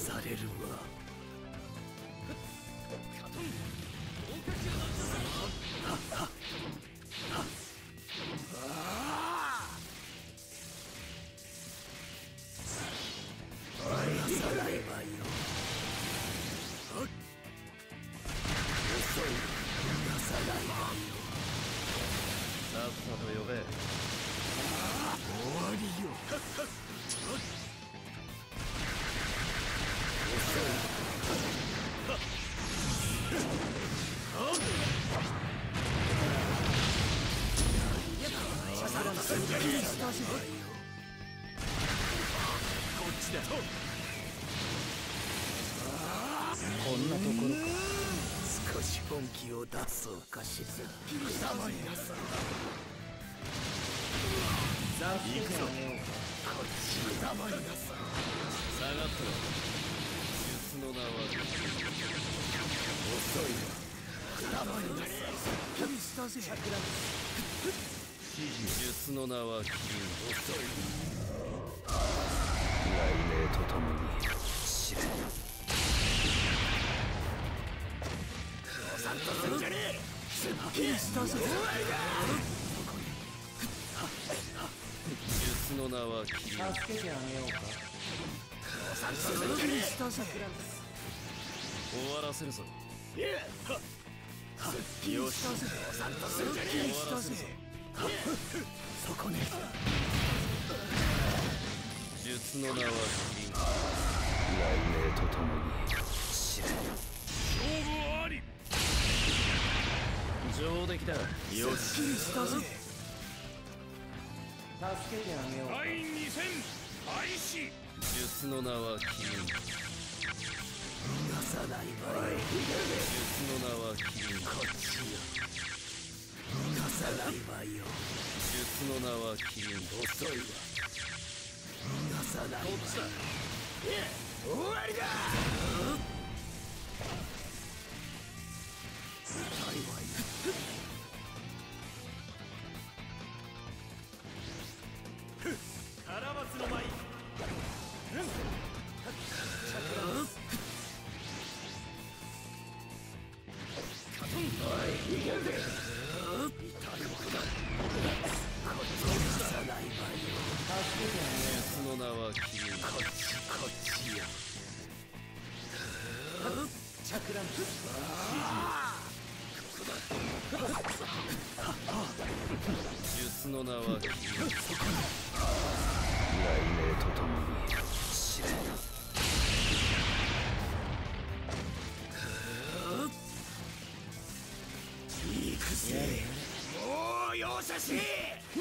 されるわ。黙りなさい行くぞこっち黙りなさい下がった術の名は遅いわ黙りなさい気にしたぜ術の名は金遅い雷鳴とともに知れさ 術の名は助けてあげようかさんとするんじゃねえしたぜ終わらせるぞ気にしたぜさんとするんじゃねえ終わらせるぞそこね術の名は金雷鳴とともに知れだよしした。ぜ助けてあげよう。か第2戦開始術の名は金逃がさないわよ。術の名は金こっちよ逃がさないわよ。術の名は金遅いわ逃がさないわこっちだ終わりだクランプ術の名は雷鳴とともに知れ行くぜもう容赦しねえ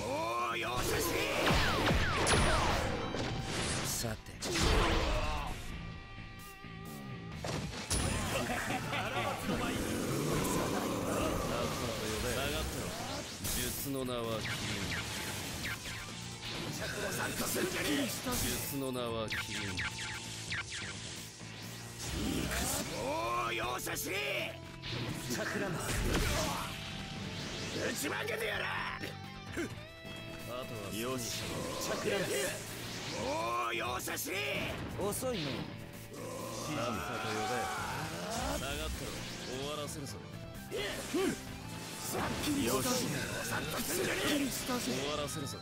もう容赦しねさて。術の名は金術の名は金もう容赦しねえチャクラン打ち負けてやらあとはクランもう容赦し遅いねさっさと呼べ下がったろ終わらせるぞえよしさんとすんじゃねえ終わらせるぞ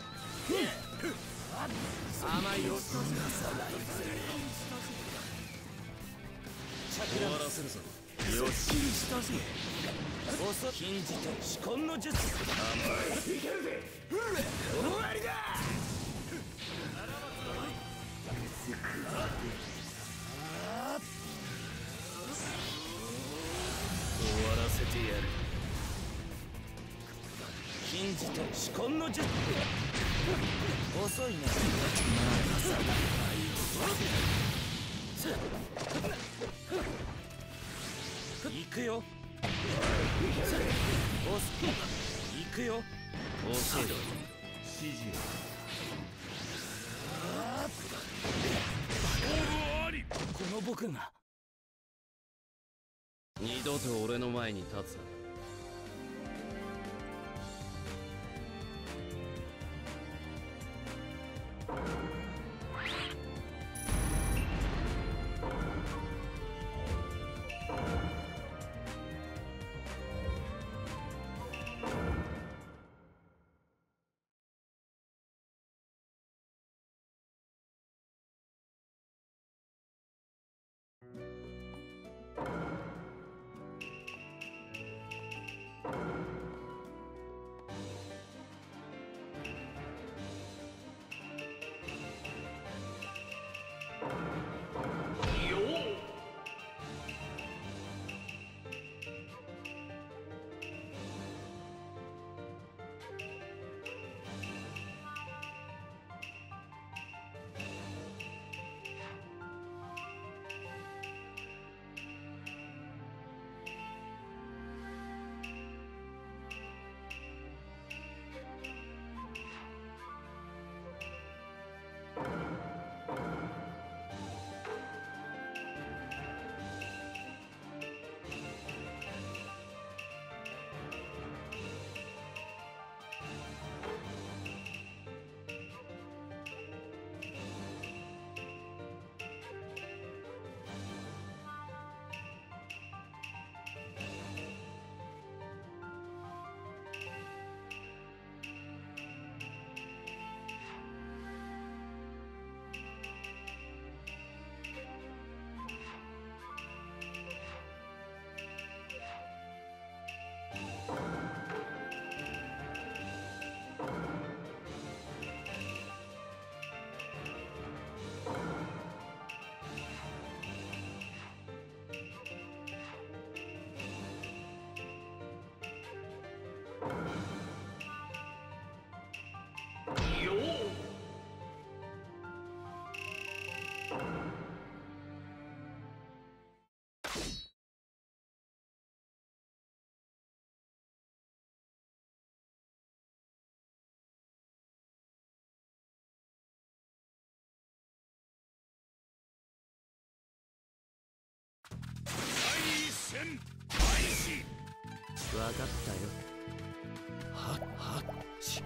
甘いよさない終わらせるぞよししたぜ遅禁じて至根の術甘いいけるぜ終わりだ終わらせてやる。禁じて至根の術。遅いね。行くよ。おす行くよ。教えろ指示勝の僕が。二度と俺の前に立つな戦開始分かったよ。はっはっち。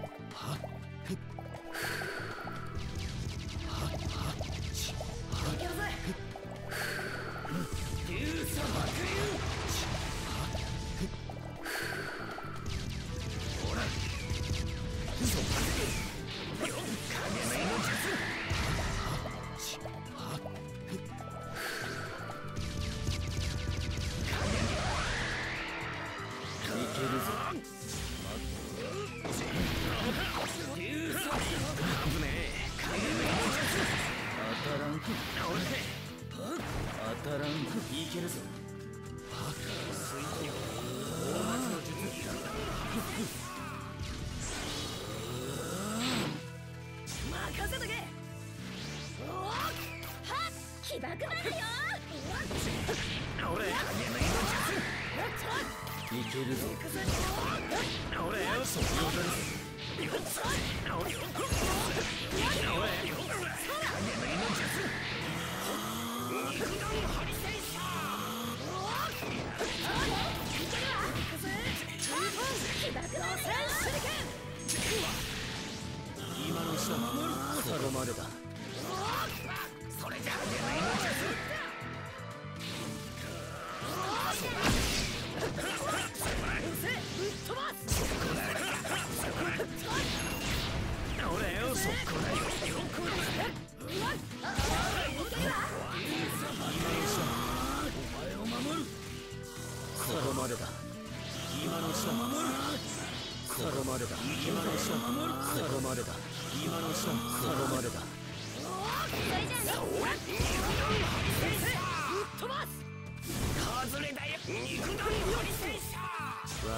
起爆爆だよ。けるぞこれよそこだこまでだ。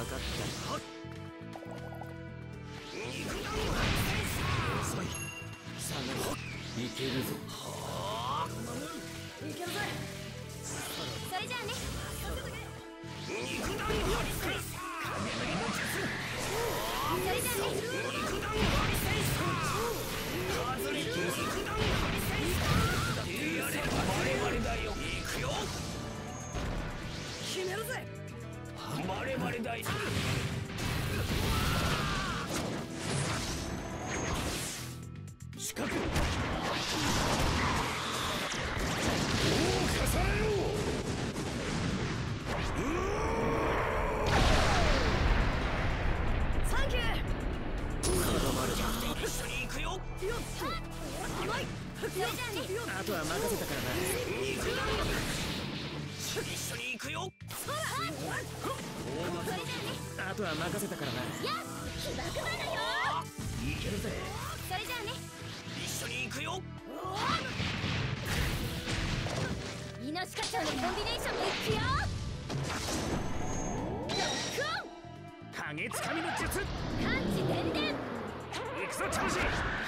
かったはっ肉弾遅いさあいけるぞ。はあいけるぜそれじゃあね肉弾の術それじゃあね肉弾は肉弾あとは任せたから。な一緒に行くよそれじゃあねあとは任せたから。なよし起爆だよいけるぜ。それじゃあね一緒に行くよイノシカチョウのコンビネーションでいくよロックオン影つかみの術感知点々左行くぞ長司を使われさらにバイタで行くよ肉弾ヨーヨ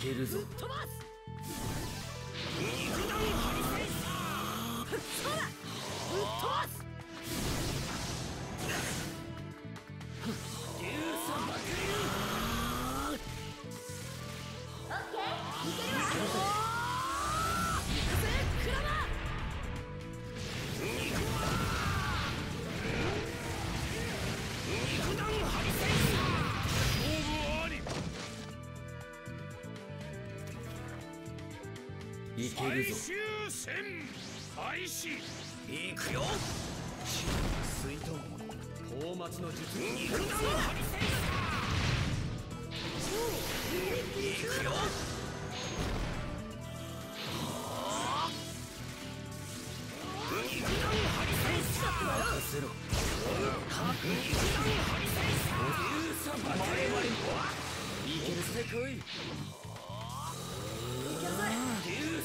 けるぞ。肉弾ハリセンサーるぞ。最終戦開始行くよ水遁宝松の術肉弾ハリセンサー行くよ肉弾ハリセンサー任せろ肉弾ハリセンサー竜さん爆いけるぜ来い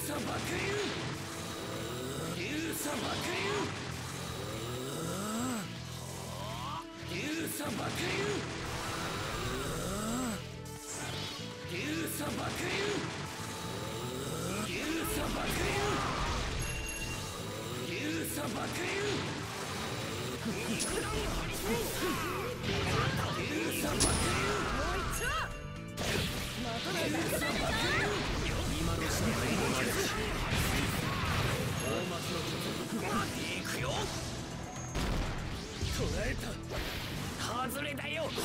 竜さん爆竜竜さん爆竜竜さん爆竜竜さん爆竜竜さん爆竜竜さん爆肉弾ハリセンサー竜さん爆竜さん爆今の支配のまで宝松の術行くよ捕らえた外れだよ今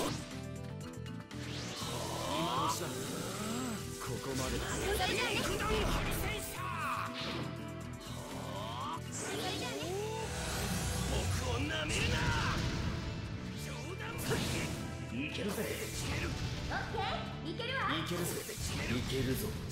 の支配ここまでだそれじゃあね肉弾ハリセンサそれじゃあね僕をなめるな冗談いけるぜオッケーいけるわいけるぞいけるぞ。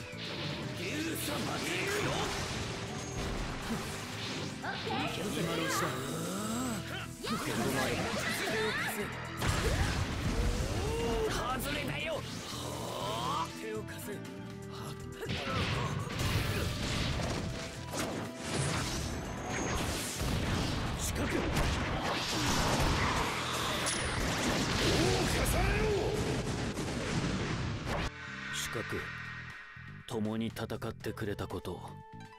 オッケーに戦ってくれたことを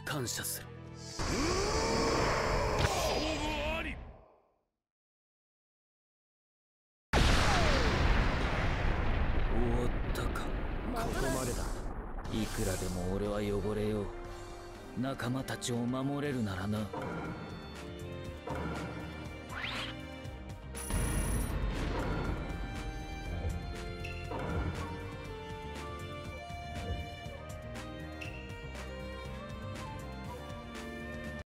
感謝する。勝負あり終わったか。ここまでだ。いくらでも俺は汚れよう。仲間たちを守れるならな。